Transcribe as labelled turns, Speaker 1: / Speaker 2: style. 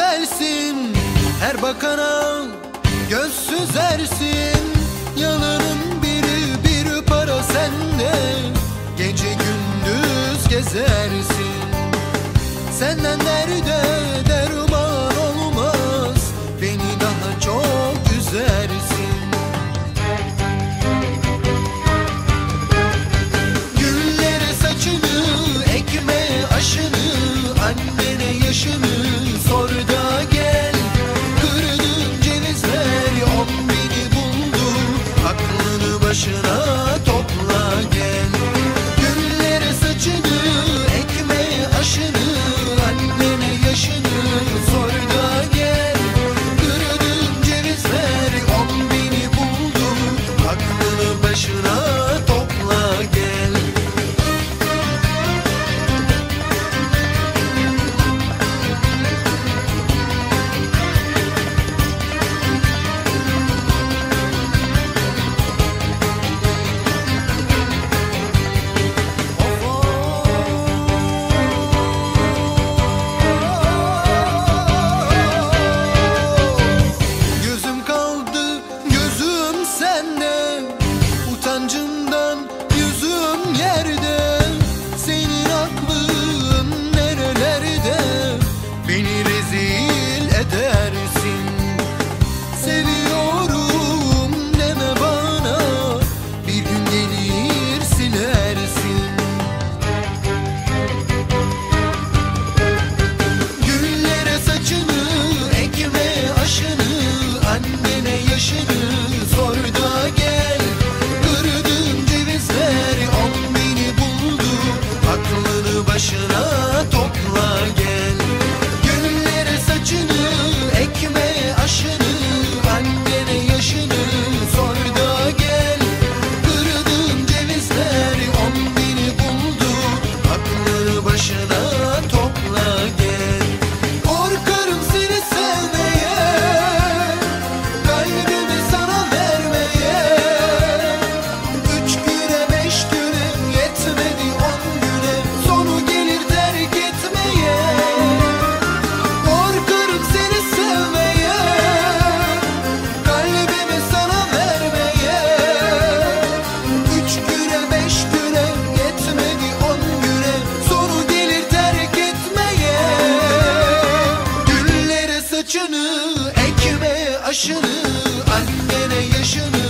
Speaker 1: süzersin Her bakana göz süzersin Yalanın biri bir para sende. Gece gündüz gezersin. Senden nerede edersin. Seviyorum pressure saçını ekme aşını Annene yaşını